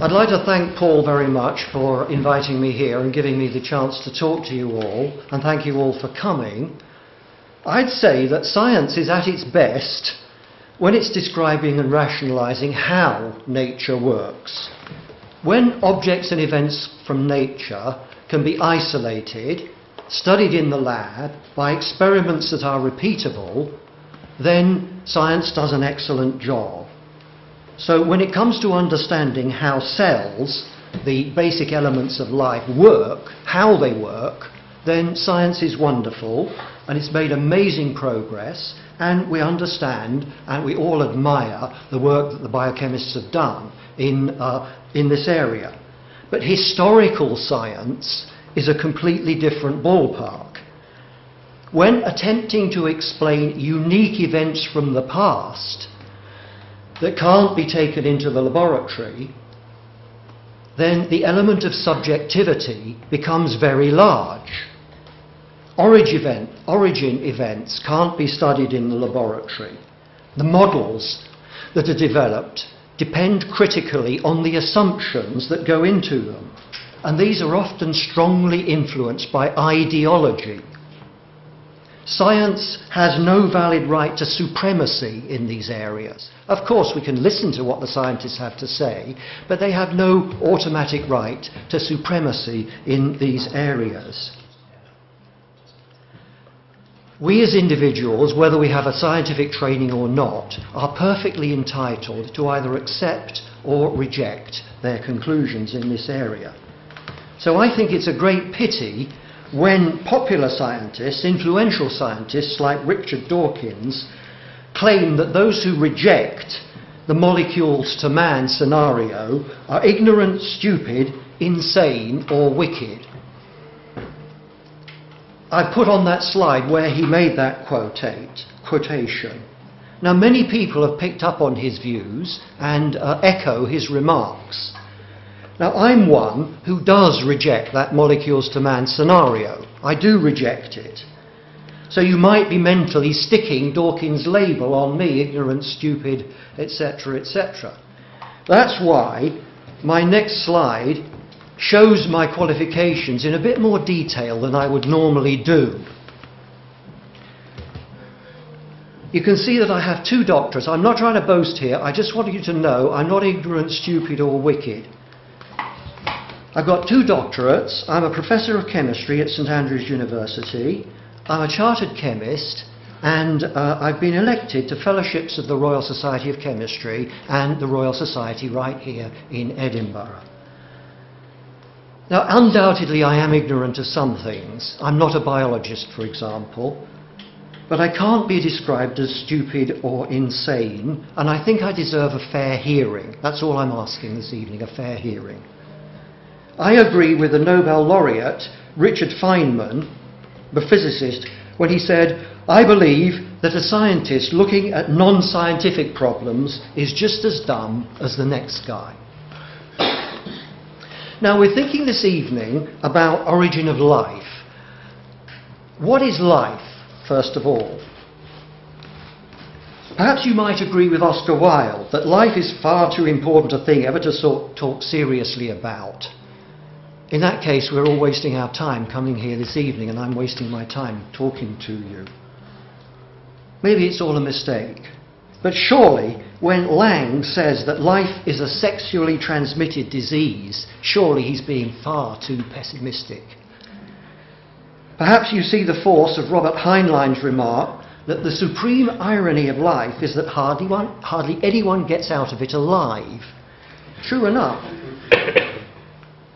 I'd like to thank Paul very much for inviting me here and giving me the chance to talk to you all, and thank you all for coming. I'd say that science is at its best when it's describing and rationalizing how nature works. When objects and events from nature can be isolated, studied in the lab by experiments that are repeatable, then science does an excellent job. So when it comes to understanding how cells, the basic elements of life, work, how they work, then science is wonderful and it's made amazing progress and we understand and we all admire the work that the biochemists have done in, uh, in this area. But historical science is a completely different ballpark. When attempting to explain unique events from the past that can't be taken into the laboratory, then the element of subjectivity becomes very large. Origin, event, origin events can't be studied in the laboratory. The models that are developed depend critically on the assumptions that go into them. And these are often strongly influenced by ideology. Science has no valid right to supremacy in these areas. Of course, we can listen to what the scientists have to say, but they have no automatic right to supremacy in these areas. We as individuals, whether we have a scientific training or not, are perfectly entitled to either accept or reject their conclusions in this area. So I think it's a great pity when popular scientists, influential scientists like Richard Dawkins, claim that those who reject the molecules to man scenario are ignorant, stupid, insane, or wicked. I put on that slide where he made that quotate, quotation. Now, many people have picked up on his views and uh, echo his remarks. Now, I'm one who does reject that molecules to man scenario. I do reject it. So you might be mentally sticking Dawkins' label on me, ignorant, stupid, etc., etc. That's why my next slide shows my qualifications in a bit more detail than I would normally do. You can see that I have two doctorates. I'm not trying to boast here. I just want you to know I'm not ignorant, stupid, or wicked. I've got two doctorates. I'm a professor of chemistry at St Andrews University. I'm a chartered chemist, and uh, I've been elected to fellowships of the Royal Society of Chemistry and the Royal Society right here in Edinburgh. Now, undoubtedly, I am ignorant of some things. I'm not a biologist, for example, but I can't be described as stupid or insane, and I think I deserve a fair hearing. That's all I'm asking this evening, a fair hearing. I agree with the Nobel laureate Richard Feynman, the physicist, when he said, I believe that a scientist looking at non scientific problems is just as dumb as the next guy. Now, we're thinking this evening about origin of life. What is life, first of all? Perhaps you might agree with Oscar Wilde that life is far too important a thing ever to talk seriously about. In that case, we're all wasting our time coming here this evening, and I'm wasting my time talking to you. Maybe it's all a mistake. But surely, when Laing says that life is a sexually transmitted disease, surely he's being far too pessimistic. Perhaps you see the force of Robert Heinlein's remark that the supreme irony of life is that hardly, one, hardly anyone gets out of it alive. True enough.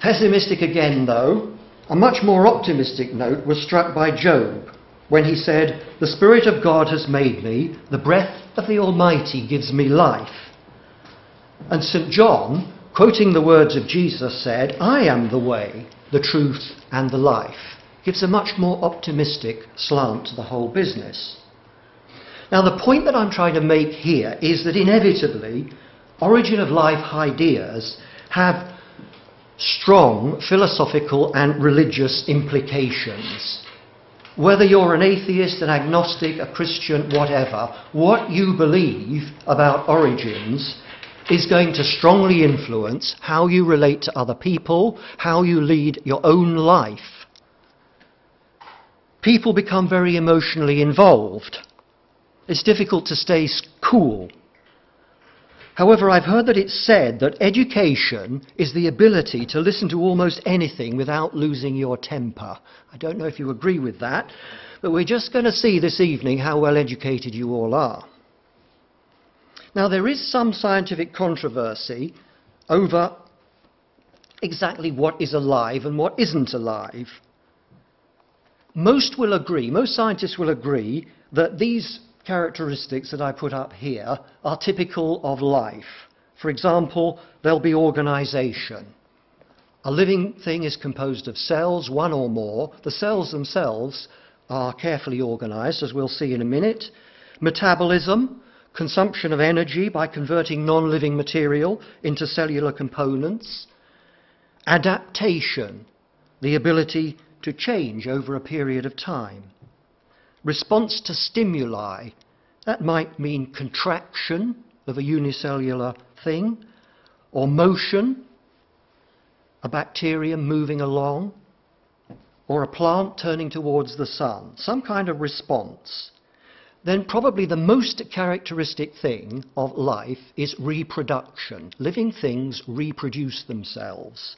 Pessimistic again, though, a much more optimistic note was struck by Job when he said, The Spirit of God has made me, the breath of the Almighty gives me life. And St. John, quoting the words of Jesus, said, I am the way, the truth, and the life. Gives a much more optimistic slant to the whole business. Now, the point that I'm trying to make here is that inevitably, origin of life ideas have strong philosophical and religious implications whether you're an atheist, an agnostic, a Christian, whatever, what you believe about origins is going to strongly influence how you relate to other people, how you lead your own life. People become very emotionally involved. It's difficult to stay cool. However, I've heard that it's said that education is the ability to listen to almost anything without losing your temper. I don't know if you agree with that, but we're just going to see this evening how well educated you all are. Now, there is some scientific controversy over exactly what is alive and what isn't alive. Most will agree, most scientists will agree, that these characteristics that I put up here are typical of life. For example, there'll be organization. A living thing is composed of cells, one or more. The cells themselves are carefully organized, as we'll see in a minute. Metabolism, consumption of energy by converting non living material into cellular components, adaptation, the ability to change over a period of time, response to stimuli, that might mean contraction of a unicellular thing, or motion, a bacterium moving along, or a plant turning towards the sun, some kind of response then probably the most characteristic thing of life is reproduction. Living things reproduce themselves.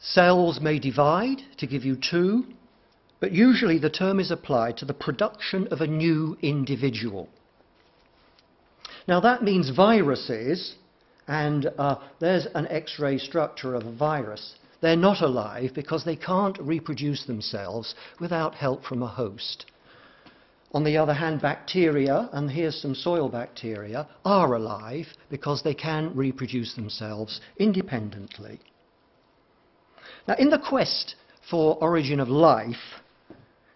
Cells may divide to give you two, but usually the term is applied to the production of a new individual. Now that means viruses, and uh, there's an X-ray structure of a virus. They're not alive because they can't reproduce themselves without help from a host. On the other hand, bacteria, and here's some soil bacteria, are alive because they can reproduce themselves independently. Now, in the quest for origin of life,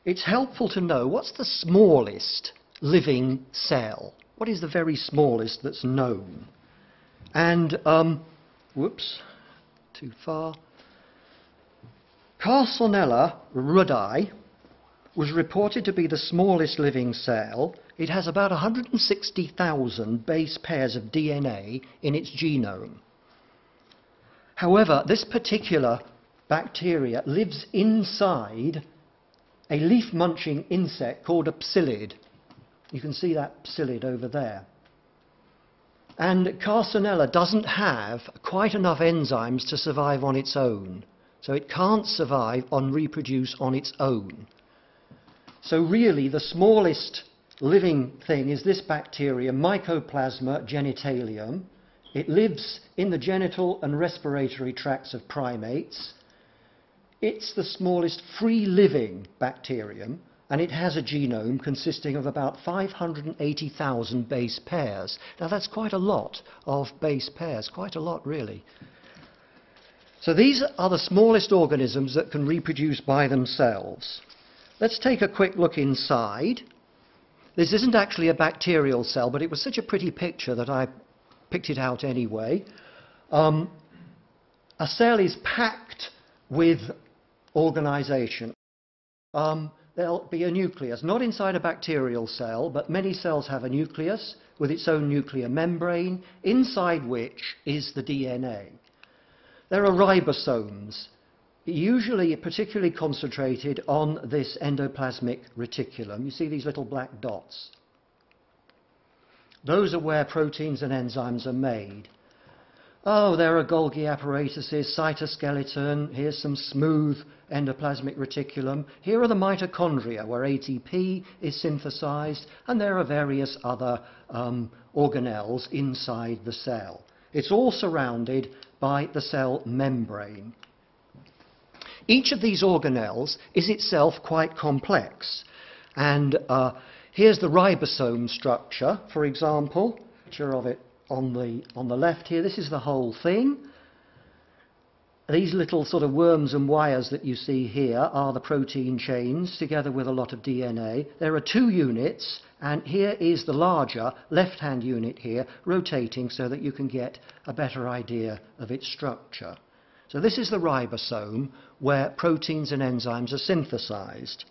it's helpful to know what's the smallest living cell? What is the very smallest that's known? And, um, whoops, too far. Carsonella ruddii was reported to be the smallest living cell. It has about 160,000 base pairs of DNA in its genome. However, this particular bacteria lives inside a leaf munching insect called a psyllid. You can see that psyllid over there. And Carsonella doesn't have quite enough enzymes to survive on its own. So it can't survive and reproduce on its own. So really the smallest living thing is this bacteria, Mycoplasma genitalium. It lives in the genital and respiratory tracts of primates. It's the smallest free living bacterium and it has a genome consisting of about 580,000 base pairs. Now that's quite a lot of base pairs, quite a lot really. So these are the smallest organisms that can reproduce by themselves. Let's take a quick look inside. This isn't actually a bacterial cell, but it was such a pretty picture that I picked it out anyway. Um, a cell is packed with organization. Um, there'll be a nucleus, not inside a bacterial cell, but many cells have a nucleus with its own nuclear membrane, inside which is the DNA. There are ribosomes, usually particularly concentrated on this endoplasmic reticulum. You see these little black dots. Those are where proteins and enzymes are made. Oh, there are Golgi apparatuses, cytoskeleton, here's some smooth endoplasmic reticulum. Here are the mitochondria where ATP is synthesized, and there are various other um, organelles inside the cell. It's all surrounded by the cell membrane. Each of these organelles is itself quite complex. And uh, here's the ribosome structure, for example, picture of it on the, on the left here. This is the whole thing. These little sort of worms and wires that you see here are the protein chains together with a lot of DNA. There are two units, and here is the larger left-hand unit here rotating so that you can get a better idea of its structure. So this is the ribosome where proteins and enzymes are synthesized.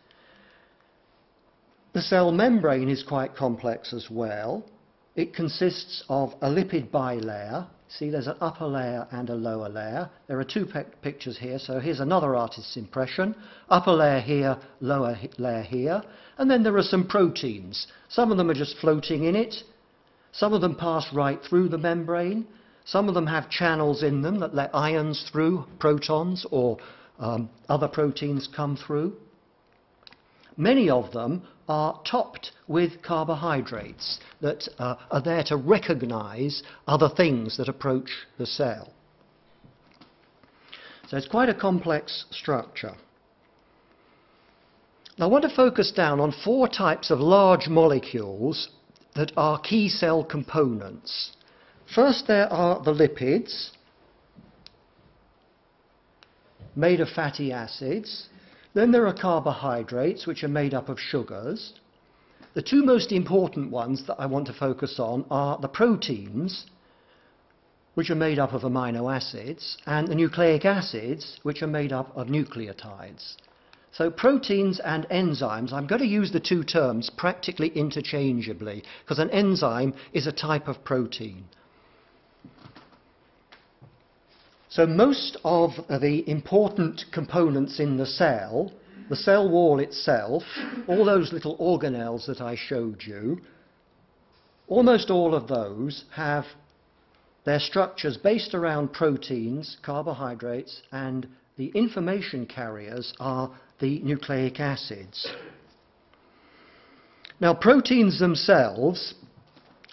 The cell membrane is quite complex as well. It consists of a lipid bilayer. See, there's an upper layer and a lower layer. There are two pictures here, so here's another artist's impression. Upper layer here, lower layer here. And then there are some proteins. Some of them are just floating in it. Some of them pass right through the membrane. Some of them have channels in them that let ions through, protons or um, other proteins come through. Many of them are topped with carbohydrates that uh, are there to recognize other things that approach the cell. So it's quite a complex structure. Now I want to focus down on four types of large molecules that are key cell components. First there are the lipids, made of fatty acids. Then there are carbohydrates, which are made up of sugars. The two most important ones that I want to focus on are the proteins, which are made up of amino acids, and the nucleic acids, which are made up of nucleotides. So proteins and enzymes, I'm going to use the two terms practically interchangeably, because an enzyme is a type of protein. So most of the important components in the cell, the cell wall itself, all those little organelles that I showed you, almost all of those have their structures based around proteins, carbohydrates, and the information carriers are the nucleic acids. Now, proteins themselves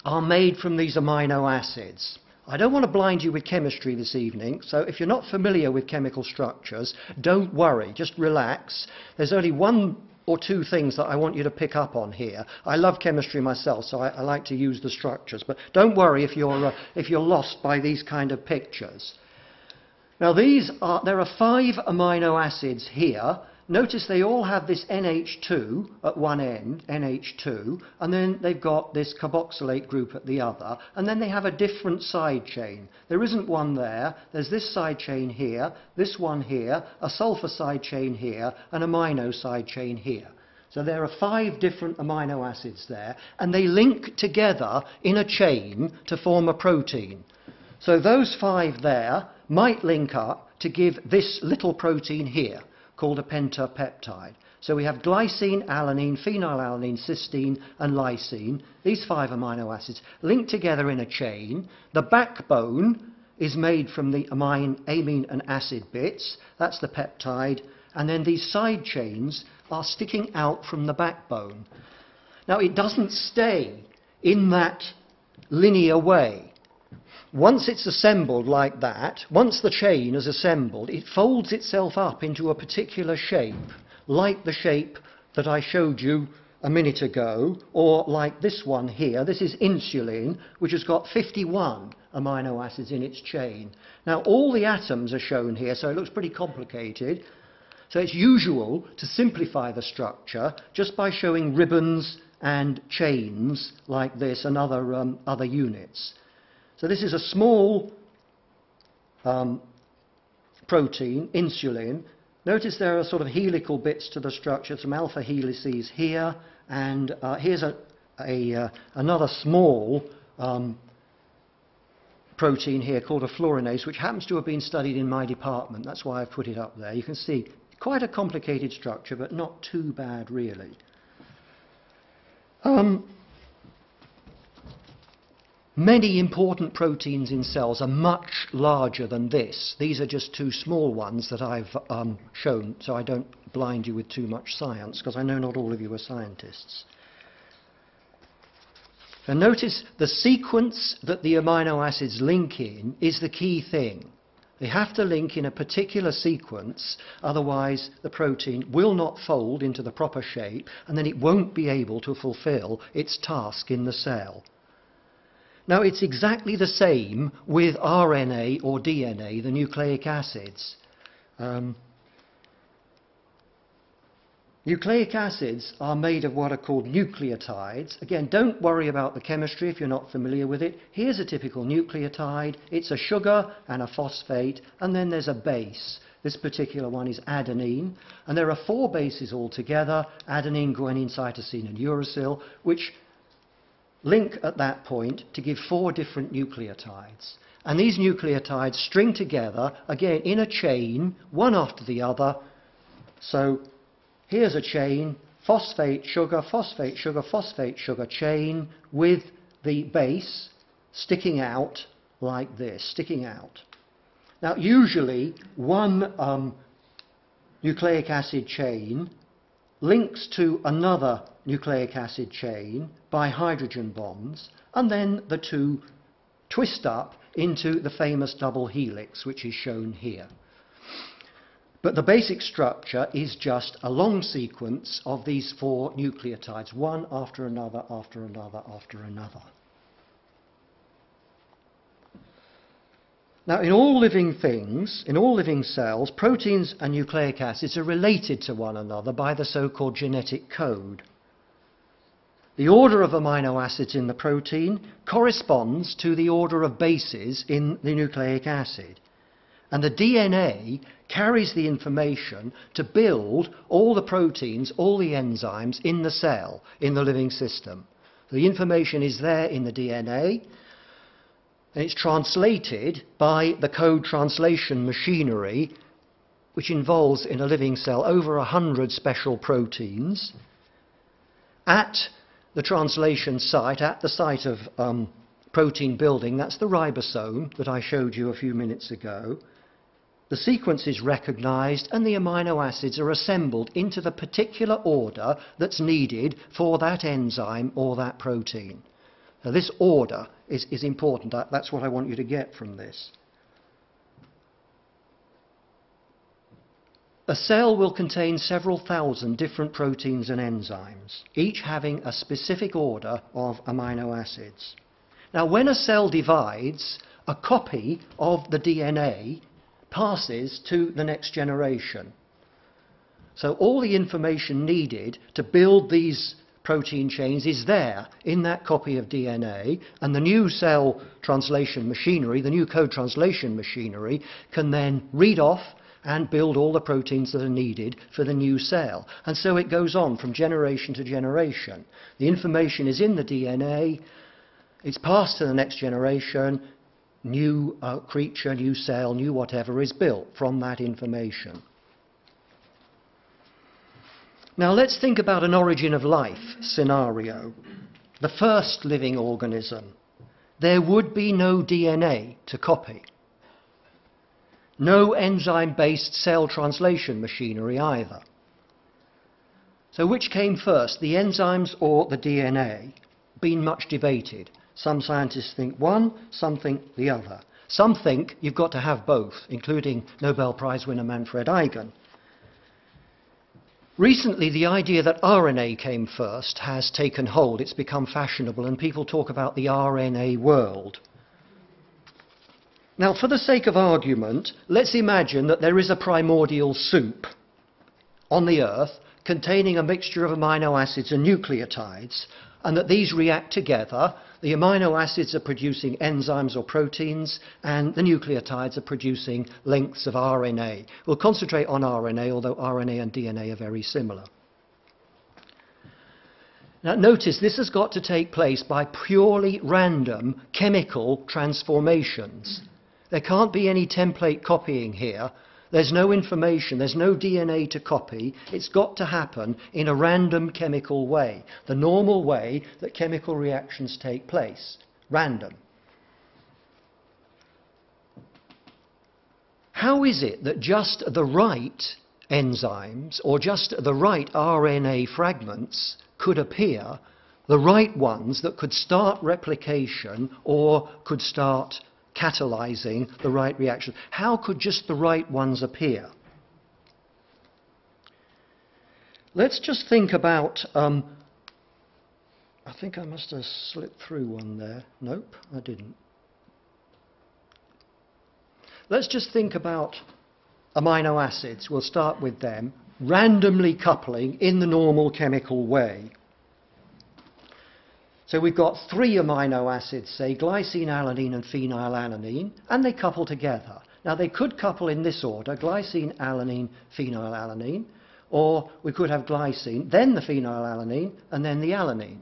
are made from these amino acids. I don't want to blind you with chemistry this evening, so if you're not familiar with chemical structures, don't worry, just relax. There's only one or two things that I want you to pick up on here. I love chemistry myself, so I, I like to use the structures, but don't worry if you're, uh, if you're lost by these kind of pictures. Now these are, there are five amino acids here, Notice they all have this NH2 at one end, NH2, and then they've got this carboxylate group at the other, and then they have a different side chain. There isn't one there, there's this side chain here, this one here, a sulfur side chain here, and an amino side chain here. So there are five different amino acids there, and they link together in a chain to form a protein. So those five there might link up to give this little protein here called a pentapeptide. So we have glycine, alanine, phenylalanine, cysteine, and lysine, these five amino acids, linked together in a chain. The backbone is made from the amine, amine and acid bits, that's the peptide, and then these side chains are sticking out from the backbone. Now it doesn't stay in that linear way. Once it's assembled like that, once the chain is assembled, it folds itself up into a particular shape, like the shape that I showed you a minute ago, or like this one here. This is insulin, which has got 51 amino acids in its chain. Now, all the atoms are shown here, so it looks pretty complicated. So it's usual to simplify the structure just by showing ribbons and chains like this and other, um, other units. So this is a small um, protein, insulin. Notice there are sort of helical bits to the structure, some alpha helices here, and uh, here's a, a uh, another small um, protein here called a fluorinase, which happens to have been studied in my department. That's why I've put it up there. You can see quite a complicated structure, but not too bad really. Um, Many important proteins in cells are much larger than this. These are just two small ones that I've um, shown, so I don't blind you with too much science, because I know not all of you are scientists. And notice the sequence that the amino acids link in is the key thing. They have to link in a particular sequence, otherwise the protein will not fold into the proper shape, and then it won't be able to fulfill its task in the cell. Now, it's exactly the same with RNA or DNA, the nucleic acids. Um, nucleic acids are made of what are called nucleotides. Again, don't worry about the chemistry if you're not familiar with it. Here's a typical nucleotide. It's a sugar and a phosphate, and then there's a base. This particular one is adenine, and there are four bases altogether, adenine, guanine, cytosine, and uracil, which link at that point to give four different nucleotides. And these nucleotides string together, again, in a chain, one after the other. So here's a chain, phosphate, sugar, phosphate, sugar, phosphate, sugar chain with the base sticking out like this, sticking out. Now, usually one um, nucleic acid chain links to another nucleic acid chain by hydrogen bonds, and then the two twist up into the famous double helix, which is shown here. But the basic structure is just a long sequence of these four nucleotides, one after another, after another, after another. Now, in all living things, in all living cells, proteins and nucleic acids are related to one another by the so-called genetic code. The order of amino acids in the protein corresponds to the order of bases in the nucleic acid. And the DNA carries the information to build all the proteins, all the enzymes in the cell, in the living system. The information is there in the DNA, and it's translated by the code translation machinery, which involves in a living cell over 100 special proteins. At the translation site, at the site of um, protein building, that's the ribosome that I showed you a few minutes ago. The sequence is recognized and the amino acids are assembled into the particular order that's needed for that enzyme or that protein. Now, this order is, is important. That's what I want you to get from this. A cell will contain several thousand different proteins and enzymes, each having a specific order of amino acids. Now, when a cell divides, a copy of the DNA passes to the next generation. So all the information needed to build these protein chains is there in that copy of DNA, and the new cell translation machinery, the new code translation machinery, can then read off and build all the proteins that are needed for the new cell. And so it goes on from generation to generation. The information is in the DNA, it's passed to the next generation, new uh, creature, new cell, new whatever is built from that information. Now let's think about an origin of life scenario. The first living organism. There would be no DNA to copy. No enzyme-based cell translation machinery either. So which came first, the enzymes or the DNA? Been much debated. Some scientists think one, some think the other. Some think you've got to have both, including Nobel Prize winner Manfred Eigen. Recently, the idea that RNA came first has taken hold. It's become fashionable, and people talk about the RNA world. Now, for the sake of argument, let's imagine that there is a primordial soup on the Earth containing a mixture of amino acids and nucleotides, and that these react together. The amino acids are producing enzymes or proteins, and the nucleotides are producing lengths of RNA. We'll concentrate on RNA, although RNA and DNA are very similar. Now, notice this has got to take place by purely random chemical transformations. There can't be any template copying here. There's no information, there's no DNA to copy. It's got to happen in a random chemical way, the normal way that chemical reactions take place. Random. How is it that just the right enzymes or just the right RNA fragments could appear, the right ones that could start replication or could start catalyzing the right reaction. How could just the right ones appear? Let's just think about. Um, I think I must have slipped through one there. Nope, I didn't. Let's just think about amino acids. We'll start with them. Randomly coupling in the normal chemical way. So we've got three amino acids, say glycine, alanine, and phenylalanine, and they couple together. Now they could couple in this order, glycine, alanine, phenylalanine, or we could have glycine, then the phenylalanine, and then the alanine.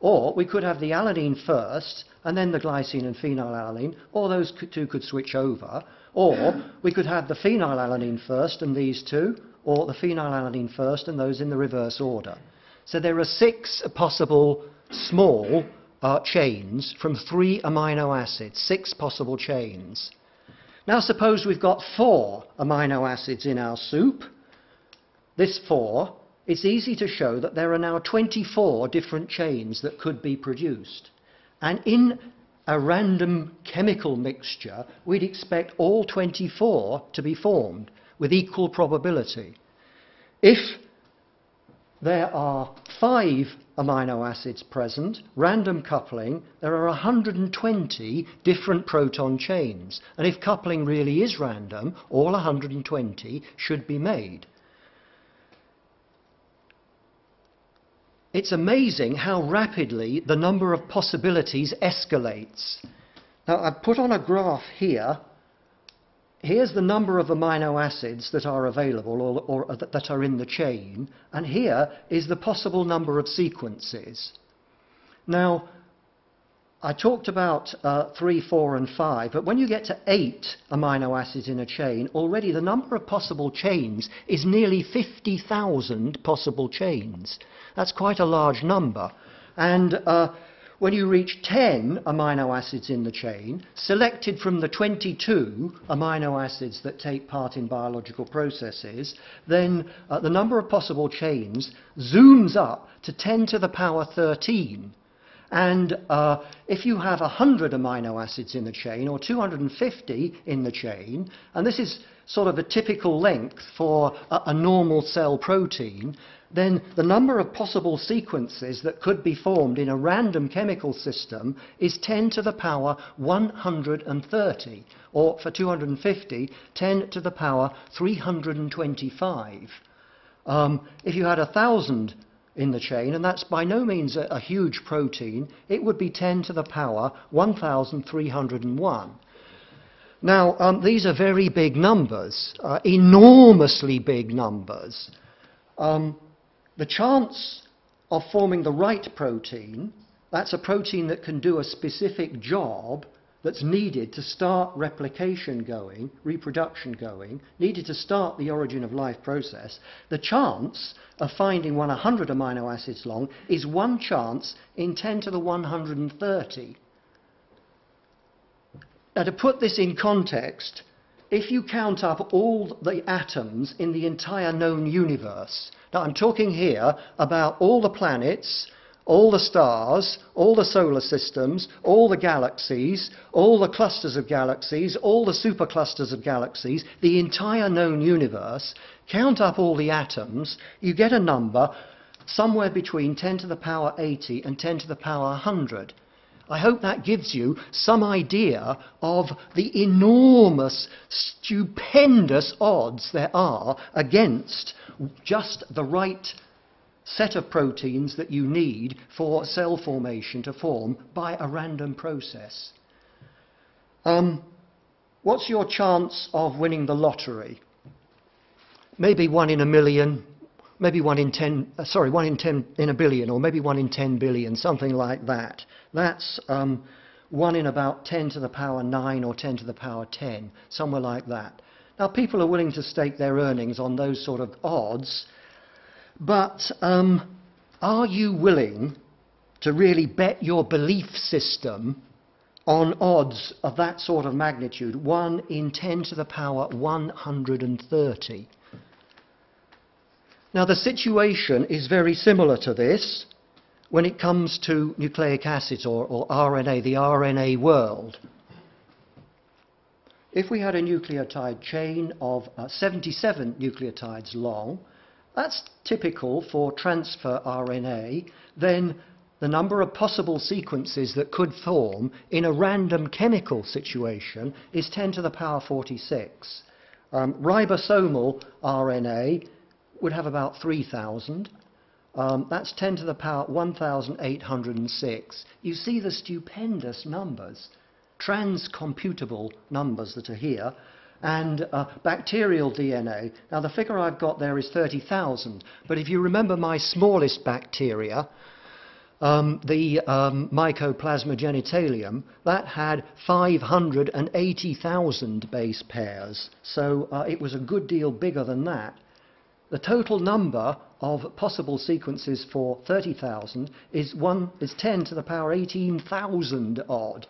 Or we could have the alanine first, and then the glycine and phenylalanine, or those two could switch over. Or we could have the phenylalanine first and these two, or the phenylalanine first and those in the reverse order. So there are six possible small uh, chains from three amino acids, six possible chains. Now suppose we've got four amino acids in our soup. This four, it's easy to show that there are now 24 different chains that could be produced. And in a random chemical mixture, we'd expect all 24 to be formed with equal probability. If there are five amino acids present, random coupling, there are 120 different proton chains. And if coupling really is random, all 120 should be made. It's amazing how rapidly the number of possibilities escalates. Now, I've put on a graph here here's the number of amino acids that are available or, or, that are in the chain, and here is the possible number of sequences. Now, I talked about uh, 3, 4, and 5, but when you get to 8 amino acids in a chain, already the number of possible chains is nearly 50,000 possible chains. That's quite a large number. And uh, when you reach 10 amino acids in the chain, selected from the 22 amino acids that take part in biological processes, then uh, the number of possible chains zooms up to 10 to the power 13. And uh, if you have 100 amino acids in the chain, or 250 in the chain, and this is sort of a typical length for a, a normal cell protein, then the number of possible sequences that could be formed in a random chemical system is 10 to the power 130, or for 250, 10 to the power 325. Um, if you had a thousand in the chain, and that's by no means a, a huge protein, it would be 10 to the power 1301. Now, um, these are very big numbers, uh, enormously big numbers. Um, the chance of forming the right protein, that's a protein that can do a specific job that's needed to start replication going, reproduction going, needed to start the origin of life process, the chance of finding one 100 amino acids long is one chance in 10 to the 130. Now, to put this in context, if you count up all the atoms in the entire known universe, now I'm talking here about all the planets, all the stars, all the solar systems, all the galaxies, all the clusters of galaxies, all the superclusters of galaxies, the entire known universe, count up all the atoms, you get a number somewhere between 10 to the power 80 and 10 to the power 100. I hope that gives you some idea of the enormous, stupendous odds there are against just the right set of proteins that you need for cell formation to form by a random process. Um, what's your chance of winning the lottery? Maybe one in a million, maybe one in 10, uh, sorry, one in 10 in a billion, or maybe one in 10 billion, something like that. That's um, one in about 10 to the power 9 or 10 to the power 10, somewhere like that. Now, people are willing to stake their earnings on those sort of odds, but um, are you willing to really bet your belief system on odds of that sort of magnitude, 1 in 10 to the power 130? Now, the situation is very similar to this when it comes to nucleic acids or, or RNA, the RNA world. If we had a nucleotide chain of uh, 77 nucleotides long, that's typical for transfer RNA, then the number of possible sequences that could form in a random chemical situation is 10 to the power 46. Um, ribosomal RNA would have about 3,000. Um, that's 10 to the power 1,806. You see the stupendous numbers, transcomputable numbers that are here. And uh, bacterial DNA. Now, the figure I've got there is 30,000. But if you remember my smallest bacteria, um, the um, Mycoplasma genitalium, that had 580,000 base pairs. So uh, it was a good deal bigger than that. The total number of possible sequences for 30,000 is, one, is 10 to the power 18,000 odd.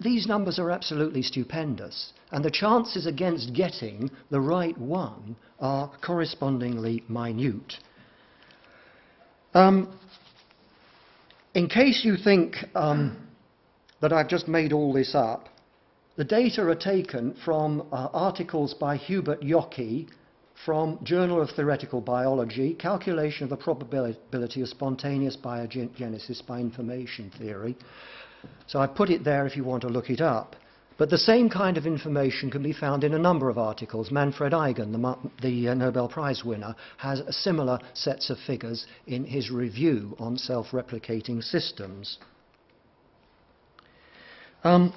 These numbers are absolutely stupendous, and the chances against getting the right one are correspondingly minute. Um, in case you think um, that I've just made all this up, the data are taken from uh, articles by Hubert Yockey from Journal of Theoretical Biology, Calculation of the Probability of Spontaneous Biogenesis by Information Theory. So I put it there if you want to look it up. But the same kind of information can be found in a number of articles. Manfred Eigen, the, the uh, Nobel Prize winner, has similar sets of figures in his review on self-replicating systems. Um,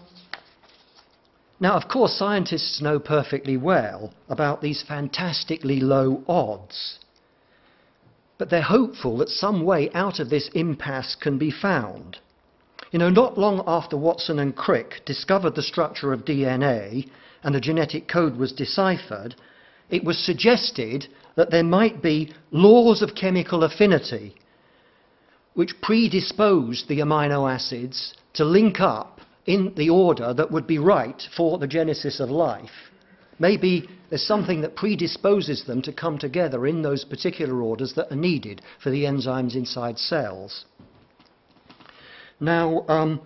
now, of course, scientists know perfectly well about these fantastically low odds. But they're hopeful that some way out of this impasse can be found. You know, not long after Watson and Crick discovered the structure of DNA and the genetic code was deciphered, it was suggested that there might be laws of chemical affinity which predisposed the amino acids to link up in the order that would be right for the genesis of life. Maybe there's something that predisposes them to come together in those particular orders that are needed for the enzymes inside cells. Now, um,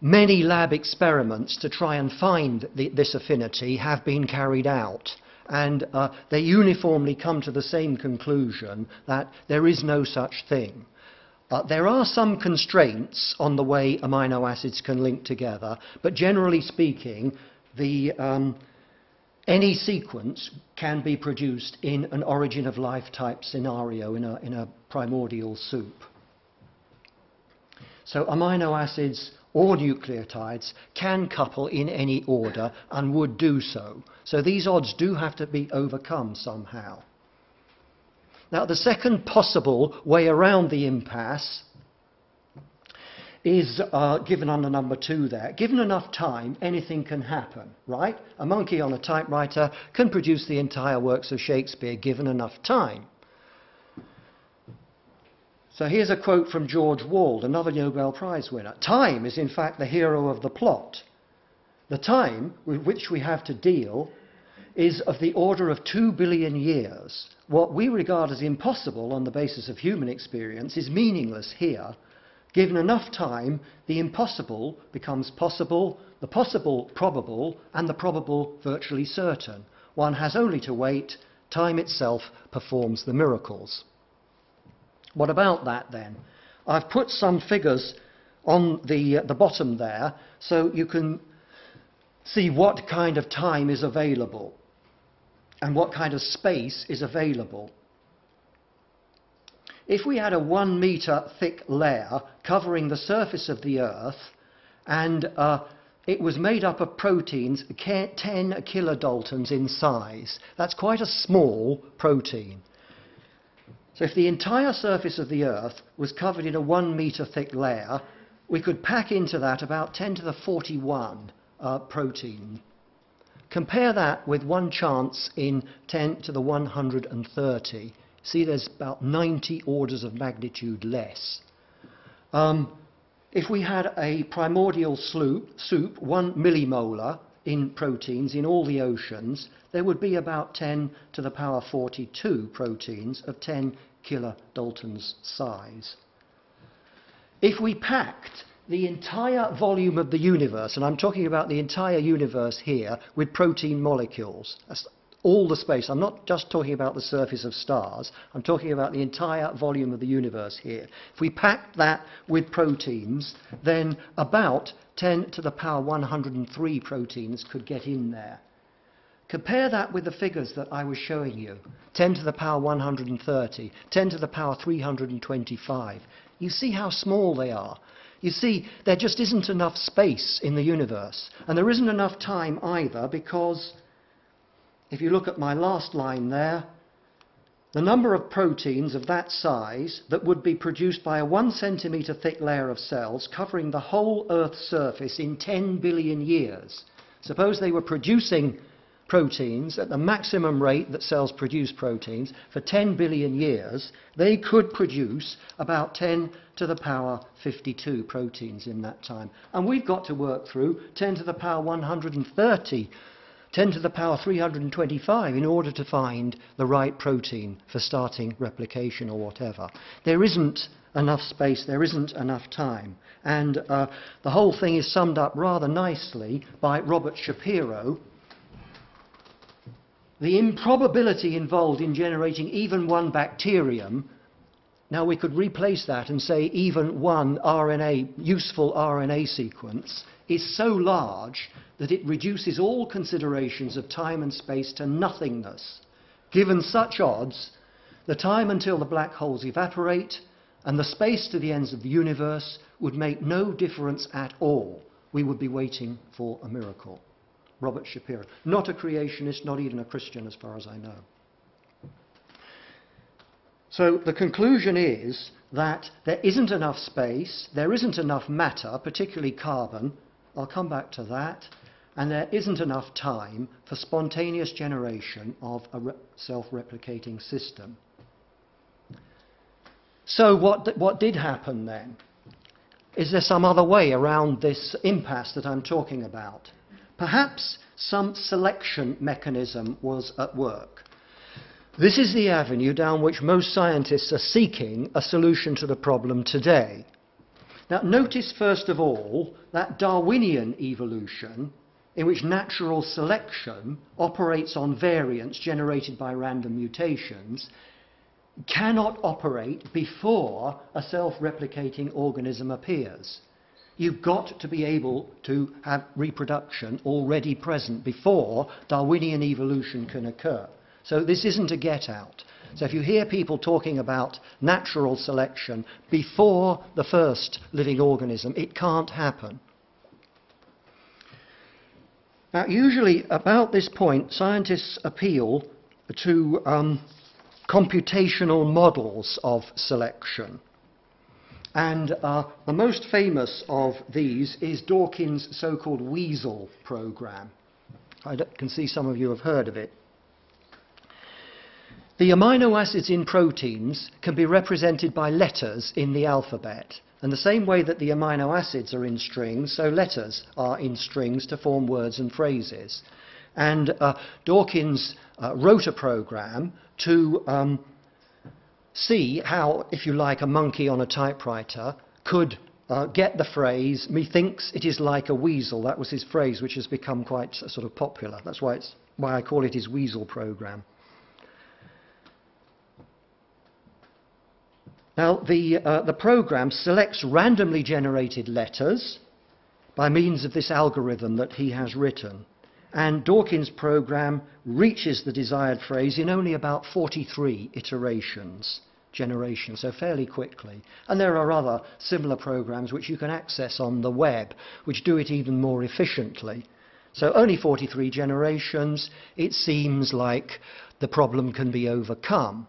many lab experiments to try and find the, this affinity have been carried out. And uh, they uniformly come to the same conclusion that there is no such thing. Uh, there are some constraints on the way amino acids can link together, but generally speaking, the, um, any sequence can be produced in an origin of life type scenario in a, in a primordial soup. So amino acids or nucleotides can couple in any order and would do so. So these odds do have to be overcome somehow. Now, the second possible way around the impasse is uh, given under number two there. Given enough time, anything can happen, right? A monkey on a typewriter can produce the entire works of Shakespeare given enough time. So here's a quote from George Wald, another Nobel Prize winner. Time is in fact the hero of the plot. The time with which we have to deal is of the order of two billion years. What we regard as impossible on the basis of human experience is meaningless here. Given enough time, the impossible becomes possible, the possible probable, and the probable virtually certain. One has only to wait. Time itself performs the miracles. What about that then? I've put some figures on the, uh, the bottom there so you can see what kind of time is available and what kind of space is available. If we had a one meter thick layer covering the surface of the Earth and uh, it was made up of proteins 10 kilodaltons in size, that's quite a small protein. So if the entire surface of the Earth was covered in a one meter thick layer, we could pack into that about 10 to the 41 uh, protein. Compare that with one chance in 10 to the 130. See, there's about 90 orders of magnitude less. Um, if we had a primordial sloop, soup, one millimolar in proteins in all the oceans, there would be about 10 to the power 42 proteins of 10 kilodaltons size. If we packed the entire volume of the universe, and I'm talking about the entire universe here, with protein molecules, that's all the space. I'm not just talking about the surface of stars. I'm talking about the entire volume of the universe here. If we packed that with proteins, then about 10 to the power 103 proteins could get in there. Compare that with the figures that I was showing you 10 to the power 130, 10 to the power 325. You see how small they are. You see, there just isn't enough space in the universe. And there isn't enough time either because if you look at my last line there, the number of proteins of that size that would be produced by a one centimetre thick layer of cells covering the whole Earth's surface in 10 billion years. Suppose they were producing proteins at the maximum rate that cells produce proteins for 10 billion years, they could produce about 10 to the power 52 proteins in that time. And we've got to work through 10 to the power 130 10 to the power 325 in order to find the right protein for starting replication or whatever. There isn't enough space, there isn't enough time. And uh, the whole thing is summed up rather nicely by Robert Shapiro. The improbability involved in generating even one bacterium now we could replace that and say even one RNA, useful RNA sequence is so large that it reduces all considerations of time and space to nothingness. Given such odds, the time until the black holes evaporate and the space to the ends of the universe would make no difference at all. We would be waiting for a miracle. Robert Shapiro. Not a creationist, not even a Christian, as far as I know. So the conclusion is that there isn't enough space, there isn't enough matter, particularly carbon. I'll come back to that and there isn't enough time for spontaneous generation of a self-replicating system. So what, what did happen then? Is there some other way around this impasse that I'm talking about? Perhaps some selection mechanism was at work. This is the avenue down which most scientists are seeking a solution to the problem today. Now, notice first of all that Darwinian evolution in which natural selection operates on variants generated by random mutations cannot operate before a self-replicating organism appears. You've got to be able to have reproduction already present before Darwinian evolution can occur. So this isn't a get out. So if you hear people talking about natural selection before the first living organism, it can't happen. Now, usually about this point, scientists appeal to um, computational models of selection. And uh, the most famous of these is Dawkins' so-called WEASEL program. I can see some of you have heard of it. The amino acids in proteins can be represented by letters in the alphabet. And the same way that the amino acids are in strings, so letters are in strings to form words and phrases. And uh, Dawkins uh, wrote a program to um, see how, if you like, a monkey on a typewriter could uh, get the phrase, methinks it is like a weasel. That was his phrase, which has become quite uh, sort of popular. That's why, it's, why I call it his weasel program. Now, the, uh, the program selects randomly generated letters by means of this algorithm that he has written. And Dawkins' program reaches the desired phrase in only about 43 iterations, generations, so fairly quickly. And there are other similar programs which you can access on the web, which do it even more efficiently. So only 43 generations, it seems like the problem can be overcome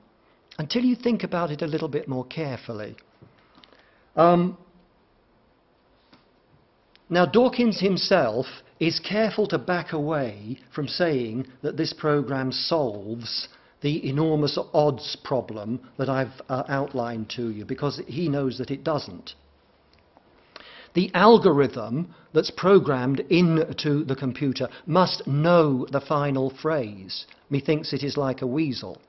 until you think about it a little bit more carefully. Um, now, Dawkins himself is careful to back away from saying that this program solves the enormous odds problem that I've uh, outlined to you, because he knows that it doesn't. The algorithm that's programmed into the computer must know the final phrase. Methinks it is like a weasel.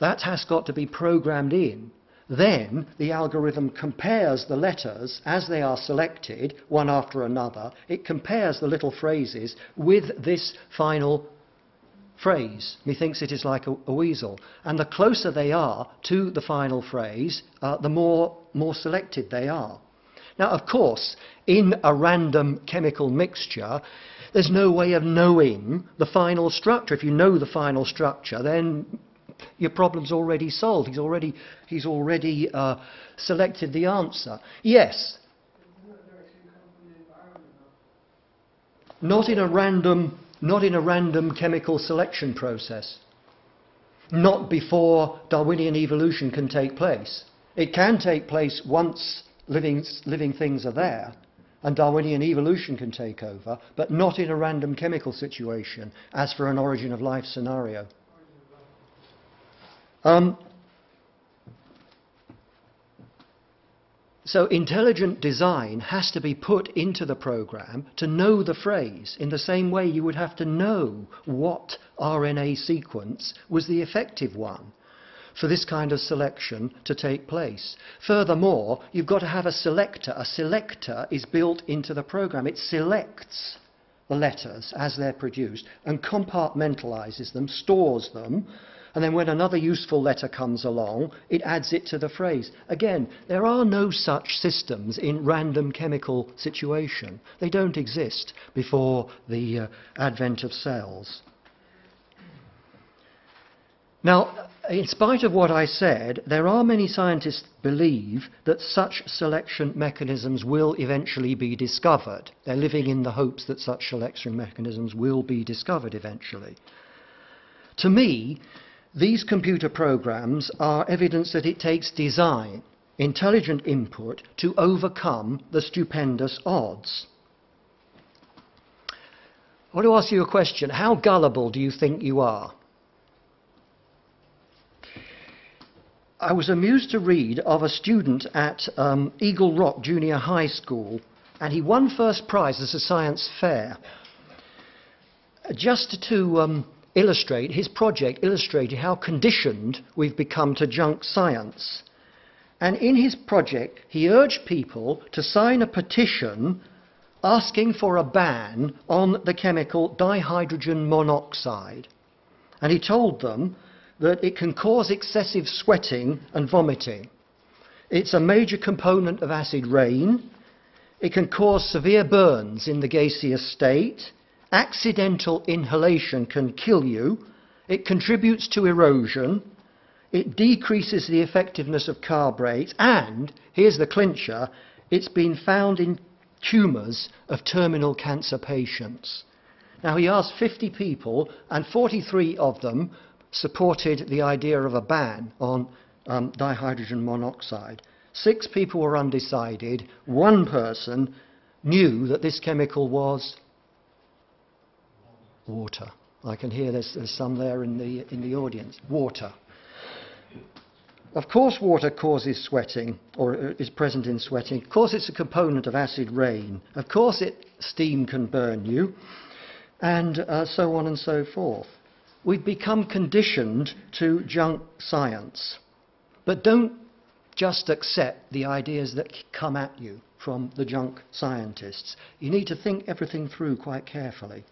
That has got to be programmed in. Then the algorithm compares the letters as they are selected, one after another. It compares the little phrases with this final phrase. Methinks it is like a, a weasel. And the closer they are to the final phrase, uh, the more, more selected they are. Now, of course, in a random chemical mixture, there's no way of knowing the final structure. If you know the final structure, then your problem's already solved. He's already, he's already uh, selected the answer. Yes. Not in a random, not in a random chemical selection process. not before Darwinian evolution can take place. It can take place once living, living things are there, and Darwinian evolution can take over, but not in a random chemical situation, as for an origin of life scenario. Um, so intelligent design has to be put into the program to know the phrase in the same way you would have to know what RNA sequence was the effective one for this kind of selection to take place. Furthermore, you've got to have a selector. A selector is built into the program. It selects the letters as they're produced and compartmentalizes them, stores them, and then when another useful letter comes along, it adds it to the phrase. Again, there are no such systems in random chemical situation. They don't exist before the uh, advent of cells. Now, in spite of what I said, there are many scientists believe that such selection mechanisms will eventually be discovered. They're living in the hopes that such selection mechanisms will be discovered eventually. To me, these computer programs are evidence that it takes design, intelligent input, to overcome the stupendous odds. I want to ask you a question. How gullible do you think you are? I was amused to read of a student at um, Eagle Rock Junior High School, and he won first prize at a science fair. Just to um, illustrate, his project illustrated how conditioned we've become to junk science. And in his project, he urged people to sign a petition asking for a ban on the chemical dihydrogen monoxide. And he told them that it can cause excessive sweating and vomiting. It's a major component of acid rain. It can cause severe burns in the gaseous state. Accidental inhalation can kill you. It contributes to erosion. It decreases the effectiveness of car. And, here's the clincher, it's been found in tumours of terminal cancer patients. Now, he asked 50 people, and 43 of them supported the idea of a ban on um, dihydrogen monoxide. Six people were undecided. One person knew that this chemical was water. I can hear there's, there's some there in the, in the audience. Water. Of course, water causes sweating, or is present in sweating. Of course, it's a component of acid rain. Of course, it, steam can burn you, and uh, so on and so forth we've become conditioned to junk science. But don't just accept the ideas that come at you from the junk scientists. You need to think everything through quite carefully.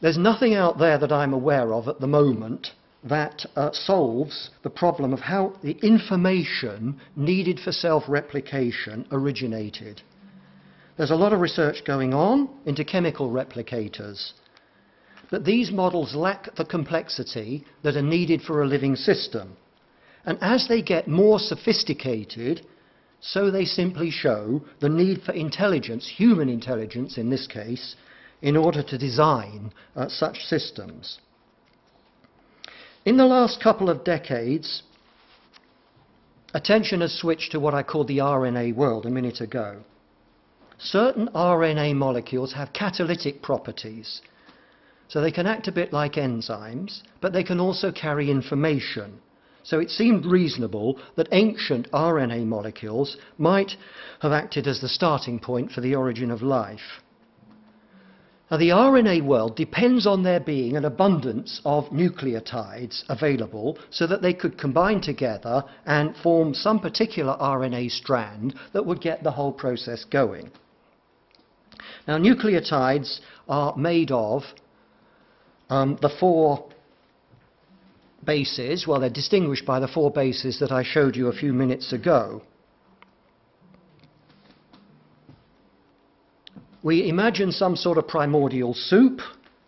There's nothing out there that I'm aware of at the moment that uh, solves the problem of how the information needed for self replication originated. There's a lot of research going on into chemical replicators. But these models lack the complexity that are needed for a living system. And as they get more sophisticated, so they simply show the need for intelligence, human intelligence in this case, in order to design uh, such systems. In the last couple of decades, attention has switched to what I called the RNA world a minute ago. Certain RNA molecules have catalytic properties so they can act a bit like enzymes, but they can also carry information. So it seemed reasonable that ancient RNA molecules might have acted as the starting point for the origin of life. Now, the RNA world depends on there being an abundance of nucleotides available so that they could combine together and form some particular RNA strand that would get the whole process going. Now, nucleotides are made of um, the four bases, well, they're distinguished by the four bases that I showed you a few minutes ago. We imagine some sort of primordial soup.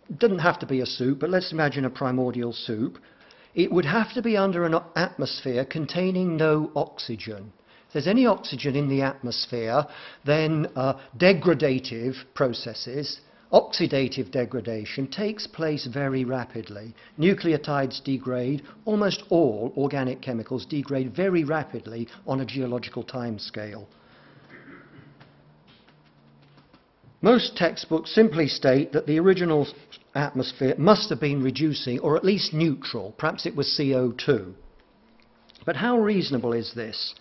It doesn't have to be a soup, but let's imagine a primordial soup. It would have to be under an atmosphere containing no oxygen. If there's any oxygen in the atmosphere, then uh, degradative processes oxidative degradation takes place very rapidly. Nucleotides degrade, almost all organic chemicals degrade very rapidly on a geological timescale. Most textbooks simply state that the original atmosphere must have been reducing, or at least neutral. Perhaps it was CO2. But how reasonable is this?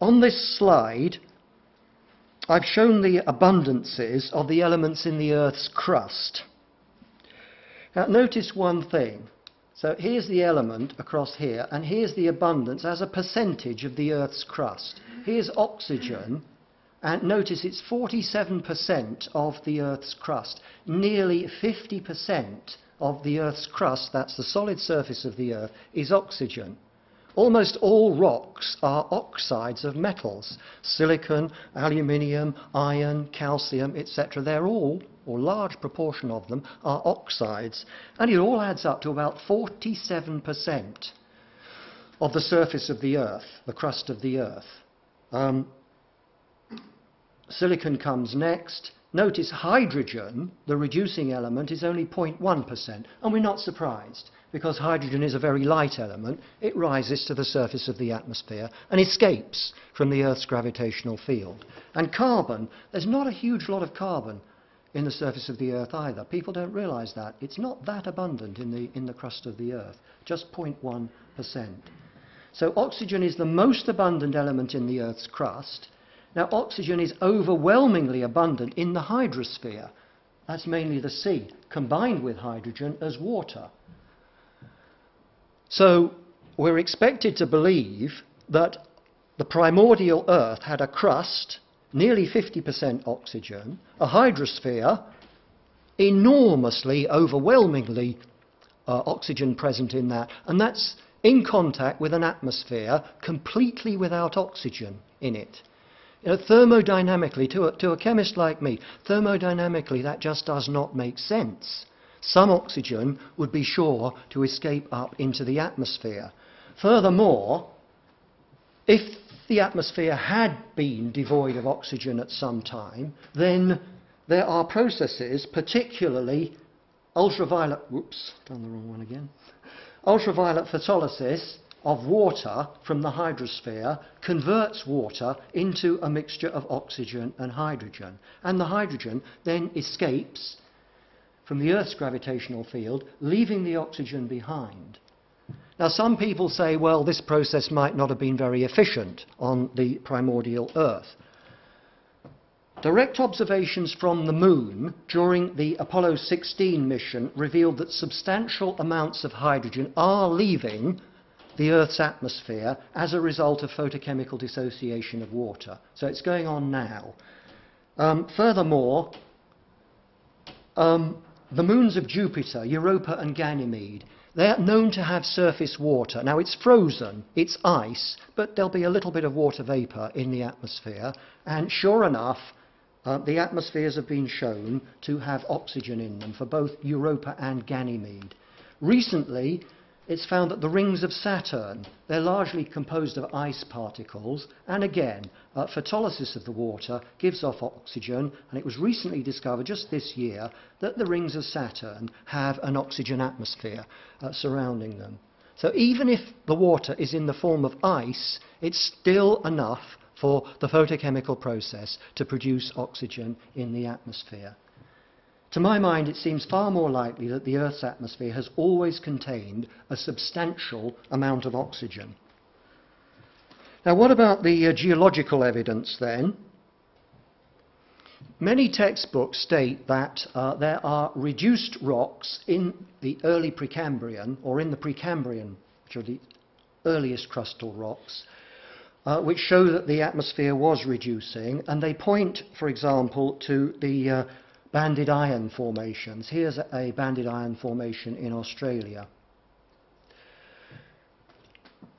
On this slide, I've shown the abundances of the elements in the Earth's crust. Now, notice one thing. So here's the element across here, and here's the abundance as a percentage of the Earth's crust. Here's oxygen, and notice it's 47% of the Earth's crust. Nearly 50% of the Earth's crust, that's the solid surface of the Earth, is oxygen. Almost all rocks are oxides of metals. Silicon, aluminium, iron, calcium, etc. They're all, or large proportion of them, are oxides. And it all adds up to about 47% of the surface of the Earth, the crust of the Earth. Um, Silicon comes next. Notice hydrogen, the reducing element, is only 0.1%. And we're not surprised, because hydrogen is a very light element. It rises to the surface of the atmosphere and escapes from the Earth's gravitational field. And carbon, there's not a huge lot of carbon in the surface of the Earth either. People don't realize that. It's not that abundant in the, in the crust of the Earth, just 0.1%. So oxygen is the most abundant element in the Earth's crust. Now, oxygen is overwhelmingly abundant in the hydrosphere. That's mainly the sea, combined with hydrogen as water. So, we're expected to believe that the primordial Earth had a crust, nearly 50% oxygen, a hydrosphere, enormously, overwhelmingly uh, oxygen present in that, and that's in contact with an atmosphere completely without oxygen in it. You know, thermodynamically, to a, to a chemist like me, thermodynamically that just does not make sense. Some oxygen would be sure to escape up into the atmosphere. Furthermore, if the atmosphere had been devoid of oxygen at some time, then there are processes, particularly ultraviolet, whoops, done the wrong one again, ultraviolet photolysis, of water from the hydrosphere converts water into a mixture of oxygen and hydrogen. And the hydrogen then escapes from the Earth's gravitational field, leaving the oxygen behind. Now, some people say, well, this process might not have been very efficient on the primordial Earth. Direct observations from the Moon during the Apollo 16 mission revealed that substantial amounts of hydrogen are leaving the Earth's atmosphere as a result of photochemical dissociation of water. So it's going on now. Um, furthermore, um, the moons of Jupiter, Europa and Ganymede, they're known to have surface water. Now it's frozen, it's ice, but there'll be a little bit of water vapour in the atmosphere. And sure enough, uh, the atmospheres have been shown to have oxygen in them for both Europa and Ganymede. Recently, it's found that the rings of Saturn, they're largely composed of ice particles, and again, uh, photolysis of the water gives off oxygen, and it was recently discovered just this year that the rings of Saturn have an oxygen atmosphere uh, surrounding them. So even if the water is in the form of ice, it's still enough for the photochemical process to produce oxygen in the atmosphere. To my mind, it seems far more likely that the Earth's atmosphere has always contained a substantial amount of oxygen. Now, what about the uh, geological evidence then? Many textbooks state that uh, there are reduced rocks in the early Precambrian, or in the Precambrian, which are the earliest crustal rocks, uh, which show that the atmosphere was reducing, and they point, for example, to the uh, banded iron formations. Here's a banded iron formation in Australia.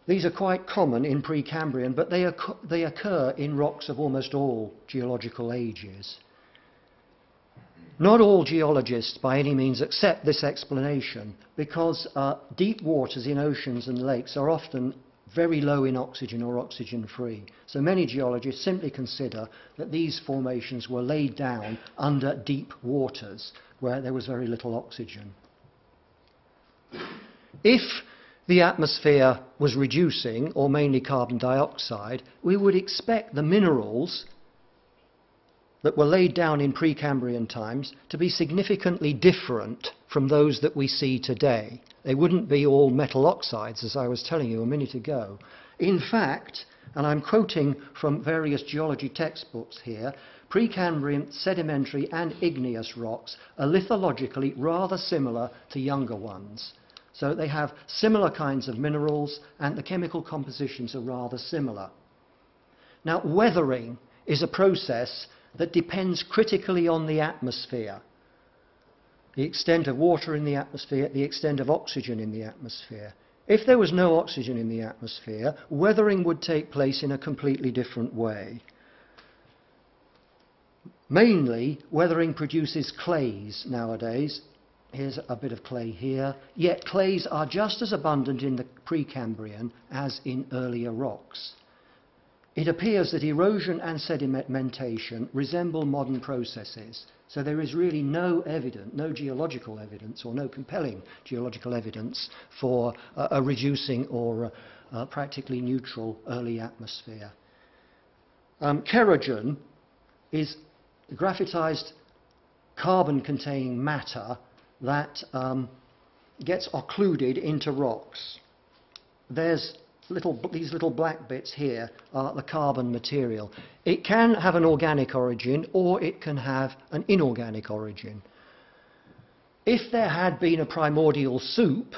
These are quite common in Precambrian, but they, occur, they occur in rocks of almost all geological ages. Not all geologists, by any means, accept this explanation because uh, deep waters in oceans and lakes are often very low in oxygen or oxygen free. So many geologists simply consider that these formations were laid down under deep waters where there was very little oxygen. If the atmosphere was reducing, or mainly carbon dioxide, we would expect the minerals that were laid down in Precambrian times to be significantly different from those that we see today. They wouldn't be all metal oxides, as I was telling you a minute ago. In fact, and I'm quoting from various geology textbooks here, Precambrian sedimentary and igneous rocks are lithologically rather similar to younger ones. So they have similar kinds of minerals and the chemical compositions are rather similar. Now, weathering is a process that depends critically on the atmosphere. The extent of water in the atmosphere, the extent of oxygen in the atmosphere. If there was no oxygen in the atmosphere, weathering would take place in a completely different way. Mainly, weathering produces clays nowadays. Here's a bit of clay here. Yet clays are just as abundant in the Precambrian as in earlier rocks. It appears that erosion and sedimentation resemble modern processes. So there is really no evidence, no geological evidence, or no compelling geological evidence for uh, a reducing or uh, practically neutral early atmosphere. Um, kerogen is graphitized carbon containing matter that um, gets occluded into rocks. There's little, these little black bits here are the carbon material. It can have an organic origin or it can have an inorganic origin. If there had been a primordial soup,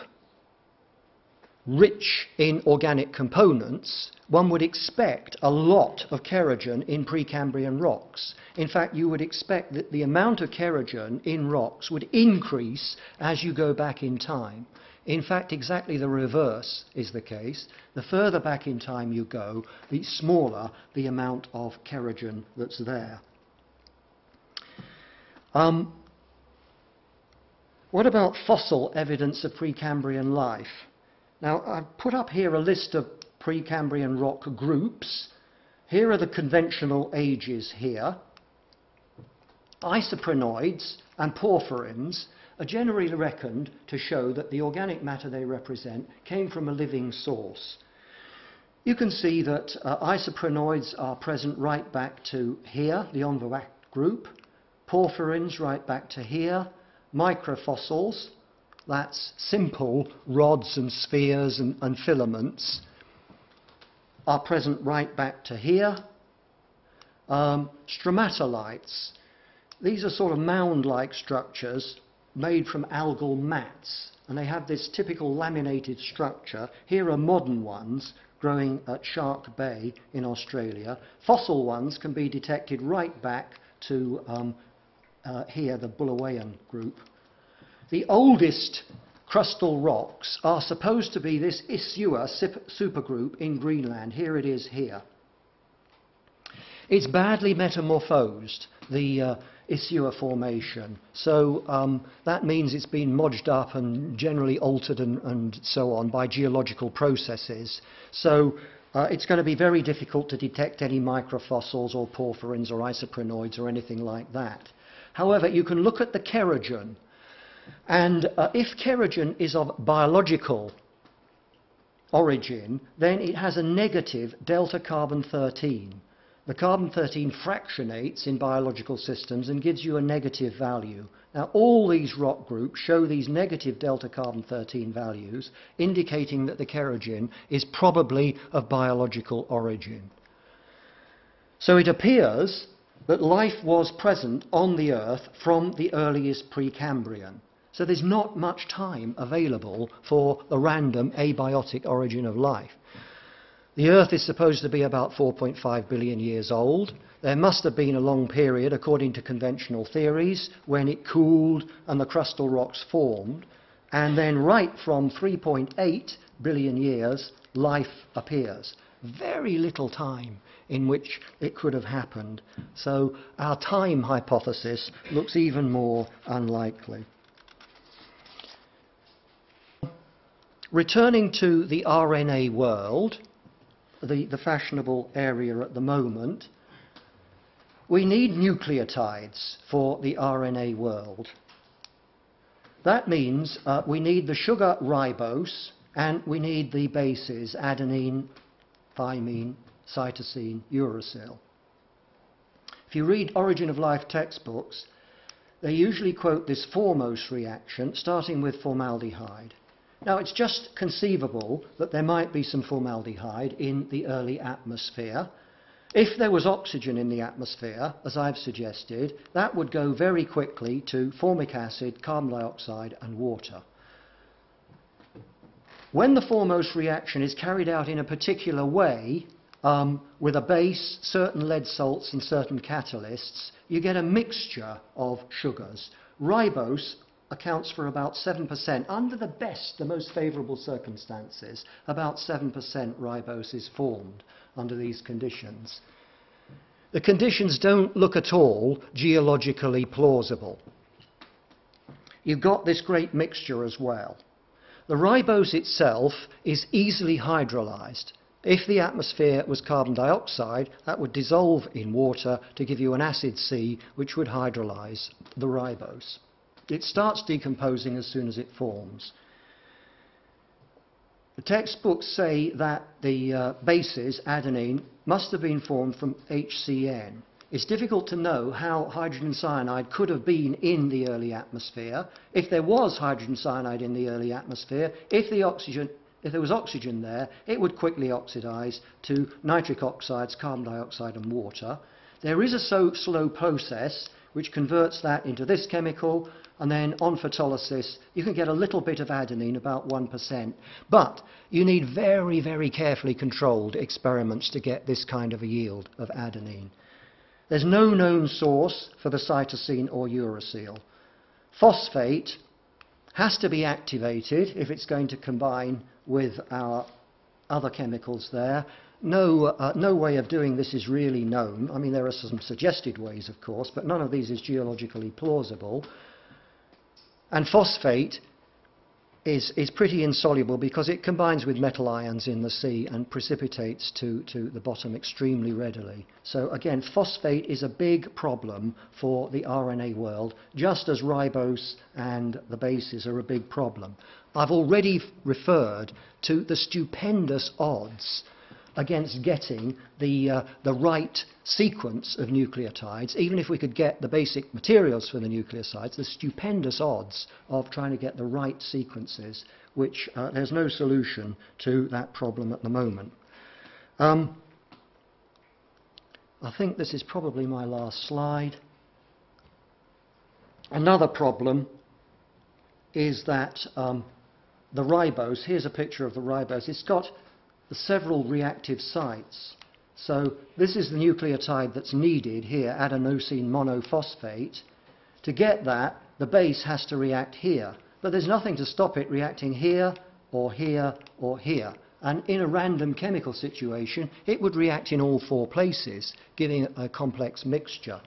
rich in organic components, one would expect a lot of kerogen in Precambrian rocks. In fact, you would expect that the amount of kerogen in rocks would increase as you go back in time. In fact, exactly the reverse is the case. The further back in time you go, the smaller the amount of kerogen that's there. Um, what about fossil evidence of Precambrian life? Now, I've put up here a list of Precambrian rock groups. Here are the conventional ages here. Isoprenoids and porphyrins are generally reckoned to show that the organic matter they represent came from a living source. You can see that uh, isoprenoids are present right back to here, the Onverwacht group, porphyrins right back to here, microfossils, that's simple rods and spheres and, and filaments, are present right back to here. Um, stromatolites, these are sort of mound-like structures made from algal mats. And they have this typical laminated structure. Here are modern ones growing at Shark Bay in Australia. Fossil ones can be detected right back to um, uh, here, the Bulawayan group. The oldest crustal rocks are supposed to be this Isua supergroup in Greenland. Here it is here. It's badly metamorphosed. The, uh, Isua formation. So um, that means it's been modged up and generally altered and, and so on by geological processes. So uh, it's going to be very difficult to detect any microfossils or porphyrins or isoprenoids or anything like that. However, you can look at the kerogen. And uh, if kerogen is of biological origin, then it has a negative delta carbon 13. The carbon-13 fractionates in biological systems and gives you a negative value. Now, all these rock groups show these negative delta carbon-13 values, indicating that the kerogen is probably of biological origin. So it appears that life was present on the Earth from the earliest Precambrian. So there's not much time available for the random abiotic origin of life. The Earth is supposed to be about 4.5 billion years old. There must have been a long period, according to conventional theories, when it cooled and the crustal rocks formed. And then, right from 3.8 billion years, life appears. Very little time in which it could have happened. So, our time hypothesis looks even more unlikely. Returning to the RNA world, the, the fashionable area at the moment, we need nucleotides for the RNA world. That means uh, we need the sugar ribose and we need the bases adenine, thymine, cytosine, uracil. If you read Origin of Life textbooks, they usually quote this formose reaction starting with formaldehyde. Now, it's just conceivable that there might be some formaldehyde in the early atmosphere. If there was oxygen in the atmosphere, as I've suggested, that would go very quickly to formic acid, carbon dioxide, and water. When the formose reaction is carried out in a particular way, um, with a base, certain lead salts, and certain catalysts, you get a mixture of sugars. Ribose accounts for about 7%. Under the best, the most favourable circumstances, about 7% ribose is formed under these conditions. The conditions don't look at all geologically plausible. You've got this great mixture as well. The ribose itself is easily hydrolyzed. If the atmosphere was carbon dioxide, that would dissolve in water to give you an acid sea, which would hydrolyze the ribose. It starts decomposing as soon as it forms. The textbooks say that the uh, bases, adenine, must have been formed from HCN. It's difficult to know how hydrogen cyanide could have been in the early atmosphere. If there was hydrogen cyanide in the early atmosphere, if, the oxygen, if there was oxygen there, it would quickly oxidize to nitric oxides, carbon dioxide, and water. There is a so slow process which converts that into this chemical, and then on photolysis, you can get a little bit of adenine, about 1%. But you need very, very carefully controlled experiments to get this kind of a yield of adenine. There's no known source for the cytosine or uracil. Phosphate has to be activated if it's going to combine with our other chemicals there, no, uh, no way of doing this is really known. I mean, there are some suggested ways, of course, but none of these is geologically plausible. And phosphate is, is pretty insoluble because it combines with metal ions in the sea and precipitates to, to the bottom extremely readily. So again, phosphate is a big problem for the RNA world, just as ribose and the bases are a big problem. I've already referred to the stupendous odds against getting the, uh, the right sequence of nucleotides, even if we could get the basic materials for the nucleosides, the stupendous odds of trying to get the right sequences, which uh, there's no solution to that problem at the moment. Um, I think this is probably my last slide. Another problem is that um, the ribose, here's a picture of the ribose, it's got the several reactive sites. So this is the nucleotide that's needed here, adenosine monophosphate. To get that, the base has to react here. But there's nothing to stop it reacting here, or here, or here. And in a random chemical situation, it would react in all four places, giving a complex mixture.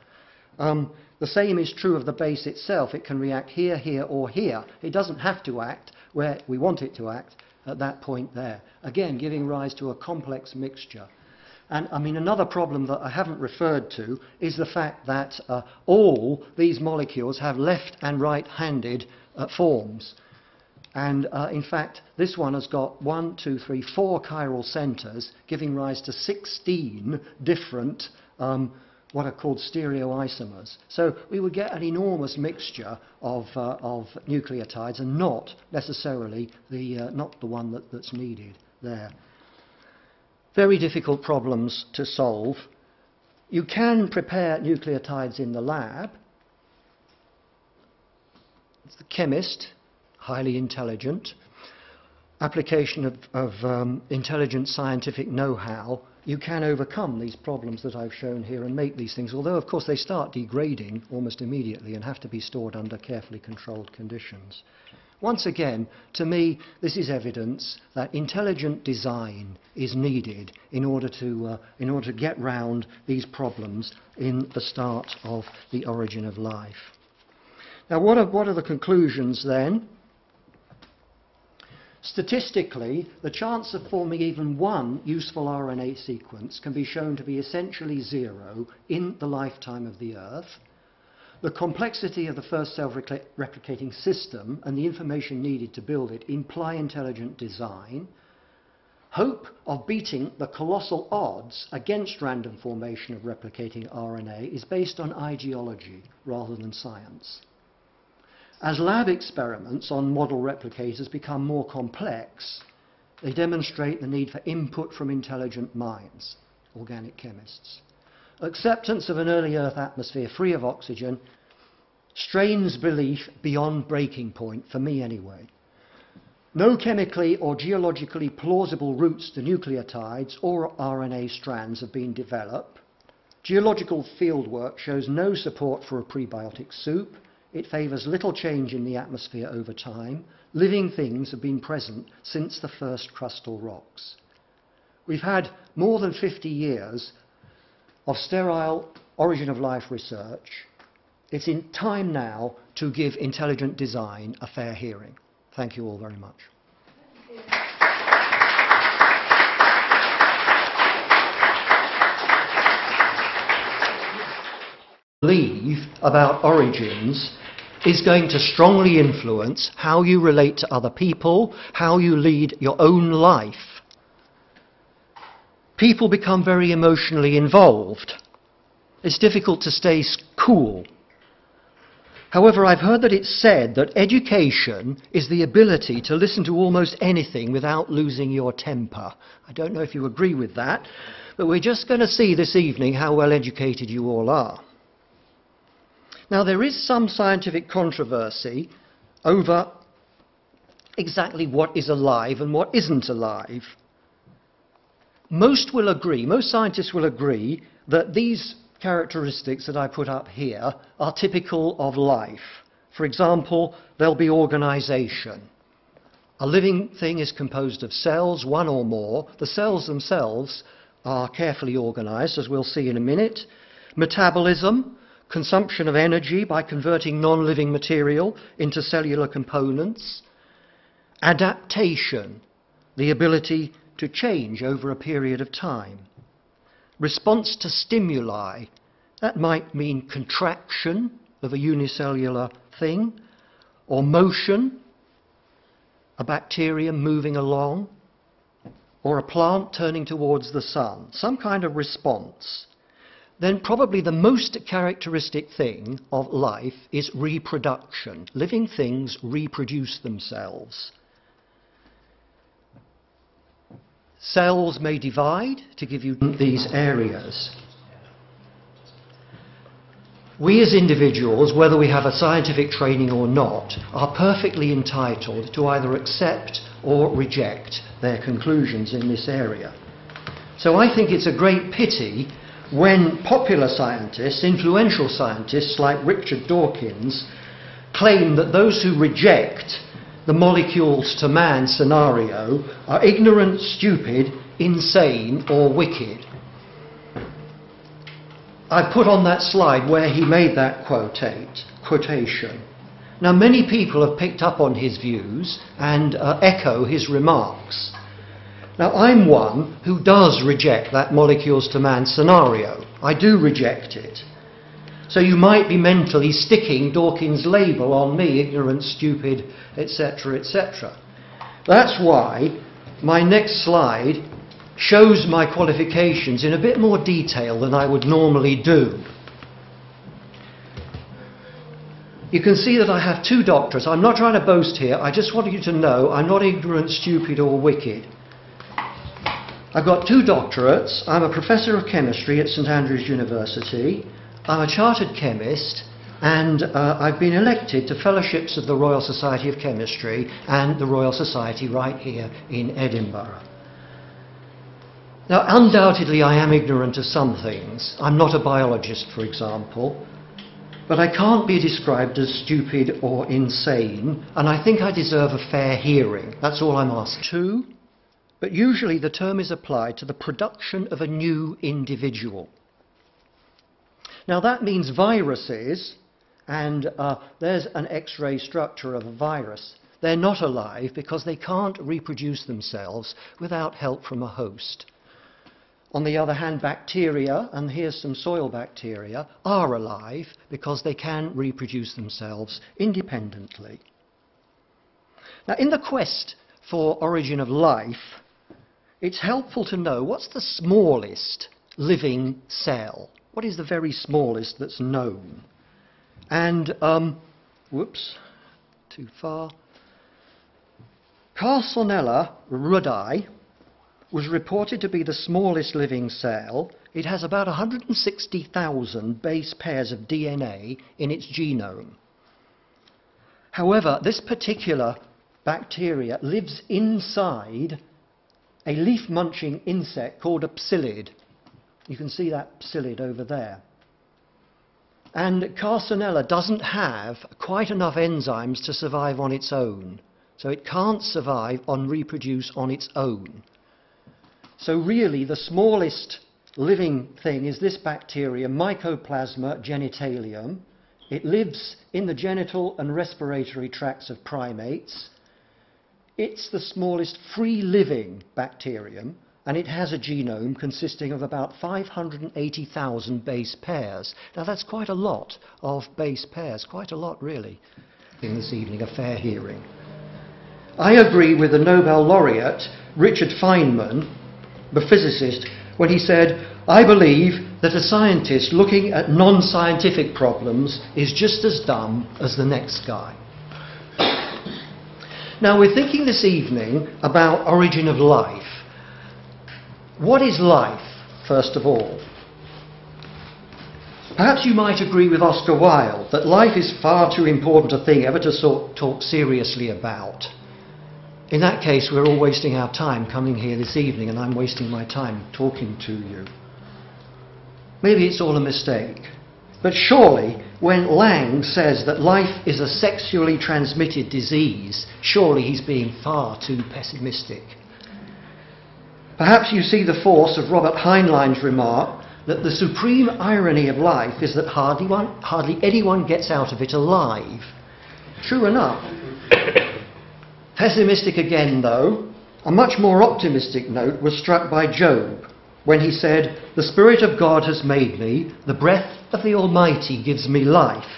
Um, the same is true of the base itself. It can react here, here, or here. It doesn't have to act where we want it to act at that point there. Again, giving rise to a complex mixture. And I mean, another problem that I haven't referred to is the fact that uh, all these molecules have left and right handed uh, forms. And uh, in fact, this one has got one, two, three, four chiral centers, giving rise to 16 different um, what are called stereoisomers. So we would get an enormous mixture of, uh, of nucleotides and not necessarily the, uh, not the one that, that's needed there. Very difficult problems to solve. You can prepare nucleotides in the lab. It's the chemist, highly intelligent. Application of, of um, intelligent scientific know-how you can overcome these problems that I've shown here and make these things, although of course they start degrading almost immediately and have to be stored under carefully controlled conditions. Once again, to me, this is evidence that intelligent design is needed in order to, uh, in order to get round these problems in the start of the origin of life. Now, what are, what are the conclusions then? Statistically, the chance of forming even one useful RNA sequence can be shown to be essentially zero in the lifetime of the Earth. The complexity of the first self-replicating system and the information needed to build it imply intelligent design. Hope of beating the colossal odds against random formation of replicating RNA is based on ideology rather than science. As lab experiments on model replicators become more complex, they demonstrate the need for input from intelligent minds, organic chemists. Acceptance of an early Earth atmosphere free of oxygen strains belief beyond breaking point, for me anyway. No chemically or geologically plausible routes to nucleotides or RNA strands have been developed. Geological fieldwork shows no support for a prebiotic soup. It favours little change in the atmosphere over time. Living things have been present since the first crustal rocks. We've had more than 50 years of sterile origin of life research. It's in time now to give intelligent design a fair hearing. Thank you all very much. believe about origins is going to strongly influence how you relate to other people, how you lead your own life. People become very emotionally involved. It's difficult to stay cool. However, I've heard that it's said that education is the ability to listen to almost anything without losing your temper. I don't know if you agree with that, but we're just going to see this evening how well educated you all are. Now, there is some scientific controversy over exactly what is alive and what isn't alive. Most will agree, most scientists will agree, that these characteristics that I put up here are typical of life. For example, there'll be organization. A living thing is composed of cells, one or more. The cells themselves are carefully organized, as we'll see in a minute. Metabolism, consumption of energy by converting non-living material into cellular components, adaptation, the ability to change over a period of time, response to stimuli, that might mean contraction of a unicellular thing, or motion, a bacterium moving along, or a plant turning towards the sun, some kind of response then probably the most characteristic thing of life is reproduction. Living things reproduce themselves. Cells may divide to give you these areas. We as individuals, whether we have a scientific training or not, are perfectly entitled to either accept or reject their conclusions in this area. So I think it's a great pity when popular scientists, influential scientists like Richard Dawkins, claim that those who reject the molecules to man scenario are ignorant, stupid, insane, or wicked. I put on that slide where he made that quotate, quotation. Now, many people have picked up on his views and uh, echo his remarks. Now, I'm one who does reject that molecules to man scenario. I do reject it. So you might be mentally sticking Dawkins' label on me, ignorant, stupid, etc., etc. That's why my next slide shows my qualifications in a bit more detail than I would normally do. You can see that I have two doctorates. I'm not trying to boast here. I just want you to know I'm not ignorant, stupid, or wicked. I've got two doctorates. I'm a professor of chemistry at St Andrews University. I'm a chartered chemist and uh, I've been elected to fellowships of the Royal Society of Chemistry and the Royal Society right here in Edinburgh. Now, undoubtedly, I am ignorant of some things. I'm not a biologist, for example, but I can't be described as stupid or insane, and I think I deserve a fair hearing. That's all I'm asking. Two, but usually the term is applied to the production of a new individual. Now that means viruses, and uh, there's an X-ray structure of a virus. they're not alive because they can't reproduce themselves without help from a host. On the other hand, bacteria, and here's some soil bacteria, are alive because they can reproduce themselves independently. Now, in the quest for origin of life, it's helpful to know what's the smallest living cell. What is the very smallest that's known? And, um, whoops, too far. Carsonella ruddii was reported to be the smallest living cell. It has about 160,000 base pairs of DNA in its genome. However, this particular bacteria lives inside a leaf munching insect called a psyllid. You can see that psyllid over there. And Carsonella doesn't have quite enough enzymes to survive on its own. So it can't survive and reproduce on its own. So really the smallest living thing is this bacteria, Mycoplasma genitalium. It lives in the genital and respiratory tracts of primates. It's the smallest free living bacterium and it has a genome consisting of about 580,000 base pairs. Now that's quite a lot of base pairs, quite a lot really, in this evening, a fair hearing. I agree with the Nobel laureate Richard Feynman, the physicist, when he said, I believe that a scientist looking at non scientific problems is just as dumb as the next guy. Now, we're thinking this evening about origin of life. What is life, first of all? Perhaps you might agree with Oscar Wilde that life is far too important a thing ever to sort, talk seriously about. In that case, we're all wasting our time coming here this evening, and I'm wasting my time talking to you. Maybe it's all a mistake. But surely, when Laing says that life is a sexually transmitted disease, surely he's being far too pessimistic. Perhaps you see the force of Robert Heinlein's remark that the supreme irony of life is that hardly, one, hardly anyone gets out of it alive. True enough. Pessimistic again, though, a much more optimistic note was struck by Job when he said, The Spirit of God has made me, the breath of the Almighty gives me life.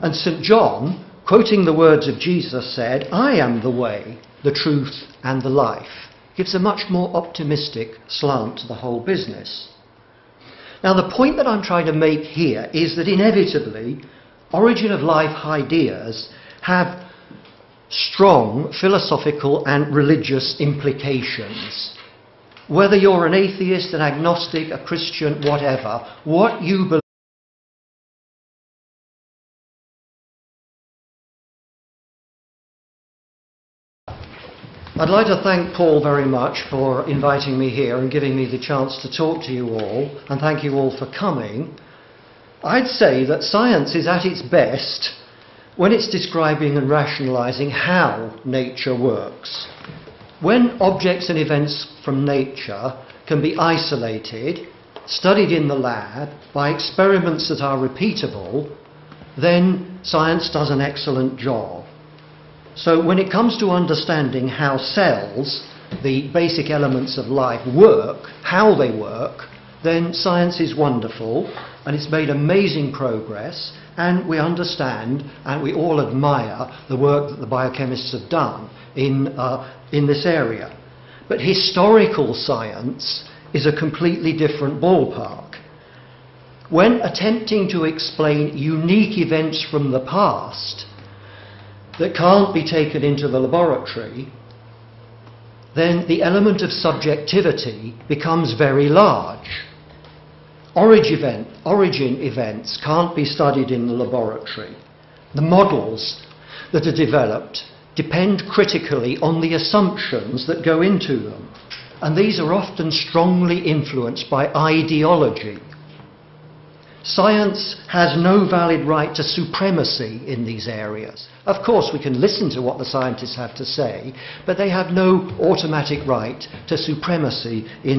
And St. John, quoting the words of Jesus, said, I am the way, the truth, and the life gives a much more optimistic slant to the whole business. Now, the point that I'm trying to make here is that inevitably, origin of life ideas have strong philosophical and religious implications. Whether you're an atheist, an agnostic, a Christian, whatever, what you believe I'd like to thank Paul very much for inviting me here and giving me the chance to talk to you all, and thank you all for coming. I'd say that science is at its best when it's describing and rationalizing how nature works. When objects and events from nature can be isolated, studied in the lab by experiments that are repeatable, then science does an excellent job. So when it comes to understanding how cells, the basic elements of life, work, how they work, then science is wonderful and it's made amazing progress and we understand and we all admire the work that the biochemists have done in, uh, in this area. But historical science is a completely different ballpark. When attempting to explain unique events from the past, that can't be taken into the laboratory, then the element of subjectivity becomes very large. Origin, event, origin events can't be studied in the laboratory. The models that are developed depend critically on the assumptions that go into them. And these are often strongly influenced by ideology. Science has no valid right to supremacy in these areas. Of course, we can listen to what the scientists have to say, but they have no automatic right to supremacy in